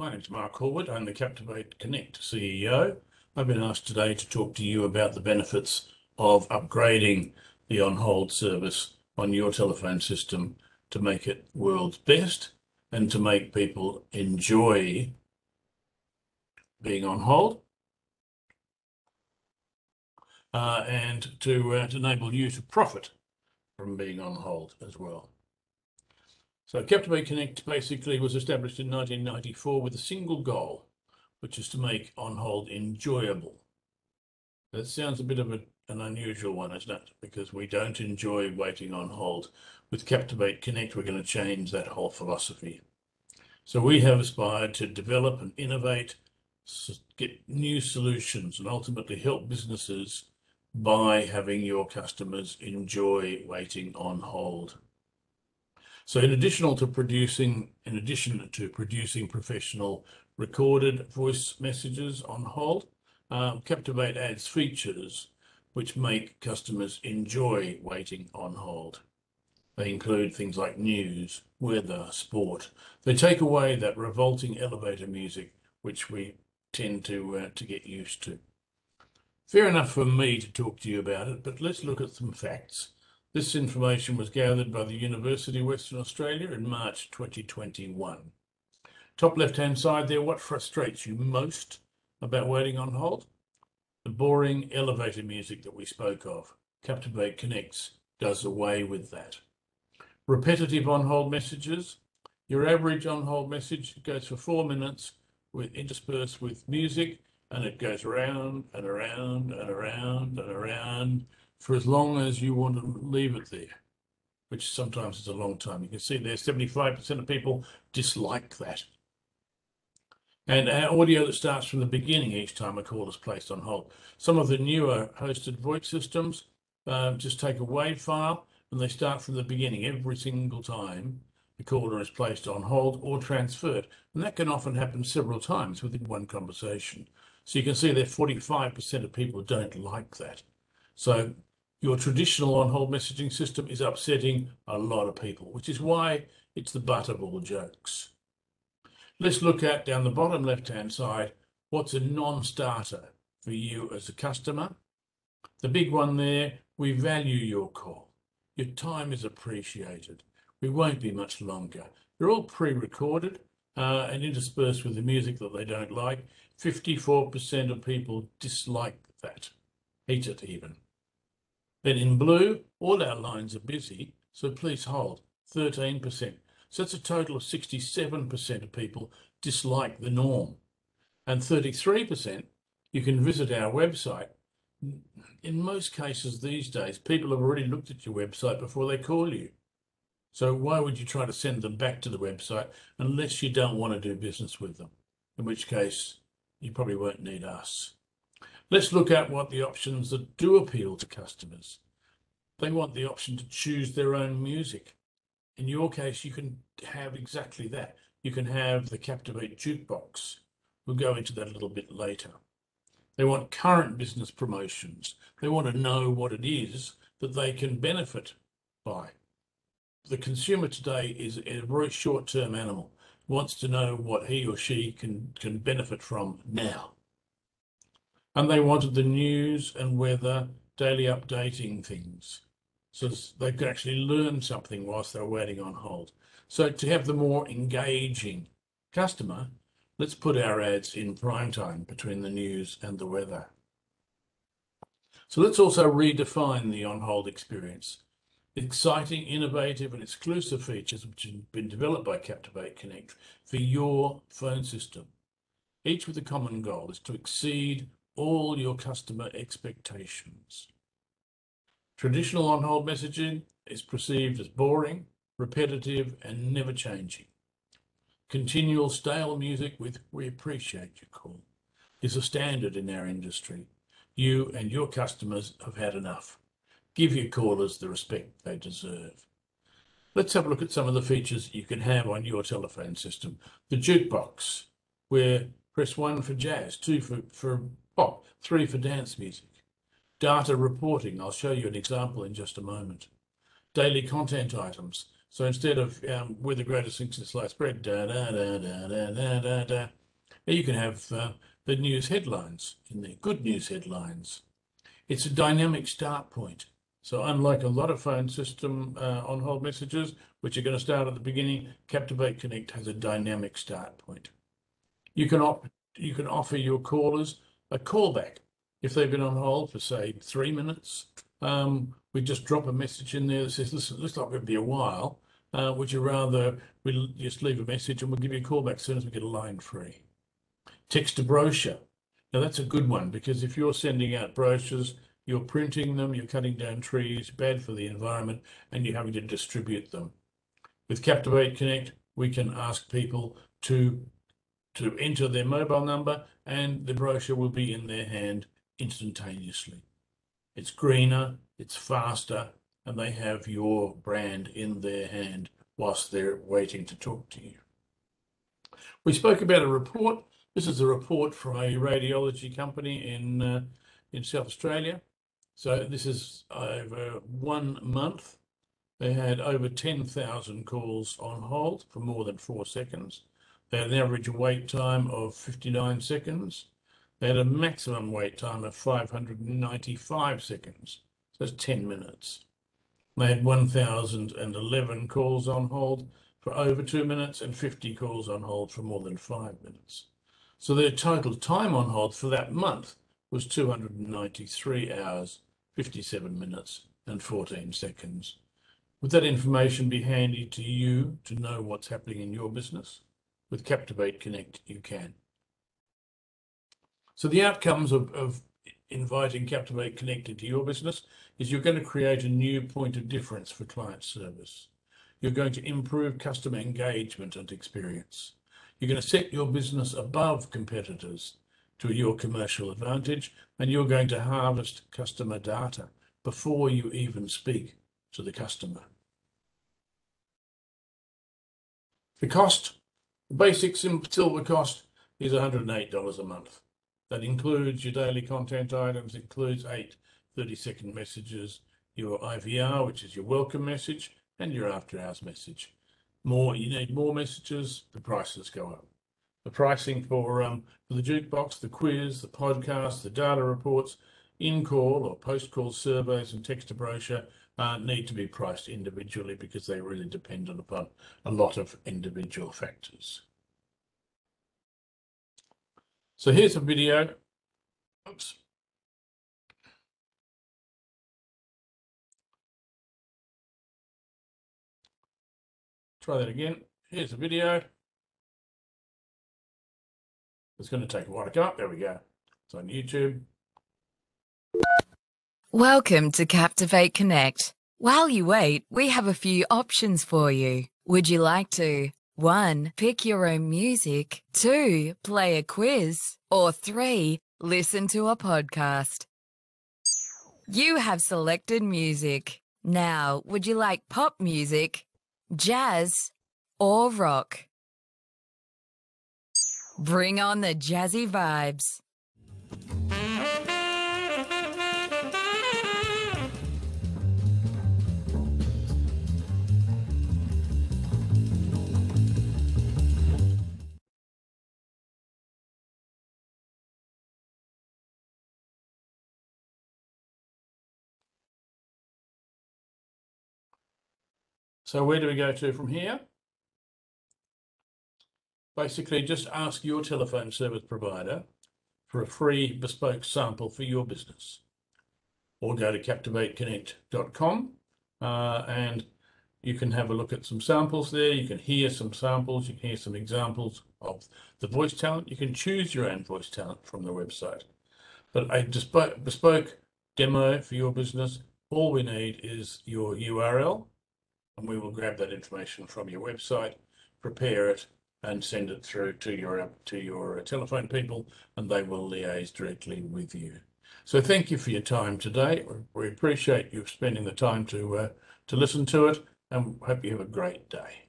My name's Mark Horwood. I'm the Captivate Connect CEO. I've been asked today to talk to you about the benefits of upgrading the on-hold service on your telephone system to make it world's best and to make people enjoy being on hold uh, and to, uh, to enable you to profit from being on hold as well. So Captivate Connect basically was established in 1994 with a single goal, which is to make on hold enjoyable. That sounds a bit of a, an unusual one, isn't it? Because we don't enjoy waiting on hold. With Captivate Connect, we're going to change that whole philosophy. So we have aspired to develop and innovate, get new solutions, and ultimately help businesses by having your customers enjoy waiting on hold. So in addition to producing, in addition to producing professional recorded voice messages on hold, um, Captivate adds features which make customers enjoy waiting on hold. They include things like news, weather, sport. They take away that revolting elevator music, which we tend to, uh, to get used to. Fair enough for me to talk to you about it, but let's look at some facts. This information was gathered by the University of Western Australia in March 2021. Top left-hand side there, what frustrates you most about waiting on hold? The boring elevator music that we spoke of. Captivate Connects does away with that. Repetitive on-hold messages. Your average on-hold message goes for four minutes with interspersed with music and it goes around and around and around and around for as long as you want to leave it there, which sometimes is a long time. You can see there 75% of people dislike that. And audio that starts from the beginning each time a call is placed on hold. Some of the newer hosted VoIP systems uh, just take a WAV file and they start from the beginning every single time the caller is placed on hold or transferred. And that can often happen several times within one conversation. So you can see that 45% of people don't like that. So your traditional on-hold messaging system is upsetting a lot of people, which is why it's the butt of all jokes. Let's look at down the bottom left-hand side, what's a non-starter for you as a customer. The big one there, we value your call. Your time is appreciated. We won't be much longer. They're all pre-recorded uh, and interspersed with the music that they don't like. 54% of people dislike that, hate it even. Then in blue, all our lines are busy, so please hold, 13%. So that's a total of 67% of people dislike the norm. And 33%, you can visit our website in most cases these days, people have already looked at your website before they call you. So why would you try to send them back to the website unless you don't want to do business with them? In which case, you probably won't need us. Let's look at what the options that do appeal to customers. They want the option to choose their own music. In your case, you can have exactly that. You can have the Captivate Jukebox. We'll go into that a little bit later. They want current business promotions. They want to know what it is that they can benefit by. The consumer today is a very short-term animal, wants to know what he or she can, can benefit from now. And they wanted the news and weather daily updating things. So they could actually learn something whilst they're waiting on hold. So to have the more engaging customer, Let's put our ads in prime time between the news and the weather. So let's also redefine the on-hold experience. Exciting, innovative and exclusive features which have been developed by Captivate Connect for your phone system. Each with a common goal is to exceed all your customer expectations. Traditional on-hold messaging is perceived as boring, repetitive and never changing. Continual stale music with we appreciate your call is a standard in our industry. You and your customers have had enough. Give your callers the respect they deserve. Let's have a look at some of the features you can have on your telephone system. The jukebox, where press one for jazz, two for, for pop, three for dance music. Data reporting, I'll show you an example in just a moment. Daily content items, So instead of um, we're the greatest things since sliced bread, da da da da da da da da, you can have uh, the news headlines in there, good news headlines. It's a dynamic start point. So unlike a lot of phone system uh, on hold messages, which are going to start at the beginning, Captivate Connect has a dynamic start point. You can opt, you can offer your callers a callback if they've been on hold for say three minutes. Um, we just drop a message in there that says, "Listen, looks like it'll be a while. Uh, would you rather we just leave a message and we'll give you a call back as soon as we get a line free?" Text a brochure. Now that's a good one because if you're sending out brochures you're printing them, you're cutting down trees, bad for the environment, and you're having to distribute them. With Captivate Connect, we can ask people to to enter their mobile number and the brochure will be in their hand instantaneously. It's greener, it's faster, and they have your brand in their hand whilst they're waiting to talk to you. We spoke about a report. This is a report from a radiology company in uh, in South Australia. So this is over one month. They had over 10,000 calls on hold for more than four seconds. They had an average wait time of 59 seconds. They had a maximum wait time of 595 seconds. So that's 10 minutes. They had 1,011 calls on hold for over two minutes and 50 calls on hold for more than five minutes. So their total time on hold for that month was 293 hours 57 minutes and 14 seconds. Would that information be handy to you to know what's happening in your business? With Captivate Connect, you can. So the outcomes of, of inviting Captivate Connect into your business is you're going to create a new point of difference for client service. You're going to improve customer engagement and experience. You're going to set your business above competitors to your commercial advantage, and you're going to harvest customer data before you even speak to the customer. The cost, the basic silver cost is $108 a month. That includes your daily content items, includes eight 30-second messages, your IVR, which is your welcome message, and your after hours message. More, you need more messages, the prices go up the pricing for um, for the jukebox, the quiz, the podcast, the data reports, in-call or post-call surveys and text to brochure uh, need to be priced individually because they really depend upon a lot of individual factors. So here's a video. Oops. Try that again. Here's a video. It's going to take a while to come up. There we go. It's on YouTube. Welcome to Captivate Connect. While you wait, we have a few options for you. Would you like to 1. Pick your own music, 2. Play a quiz, or 3. Listen to a podcast? You have selected music. Now, would you like pop music, jazz, or rock? Bring on the jazzy vibes. So where do we go to from here? Basically, just ask your telephone service provider for a free bespoke sample for your business. Or go to captivateconnect.com uh, and you can have a look at some samples there. You can hear some samples. You can hear some examples of the voice talent. You can choose your own voice talent from the website. But a bespoke demo for your business, all we need is your URL, and we will grab that information from your website, prepare it, and send it through to your to your telephone people, and they will liaise directly with you. So thank you for your time today. We appreciate you spending the time to uh, to listen to it, and hope you have a great day.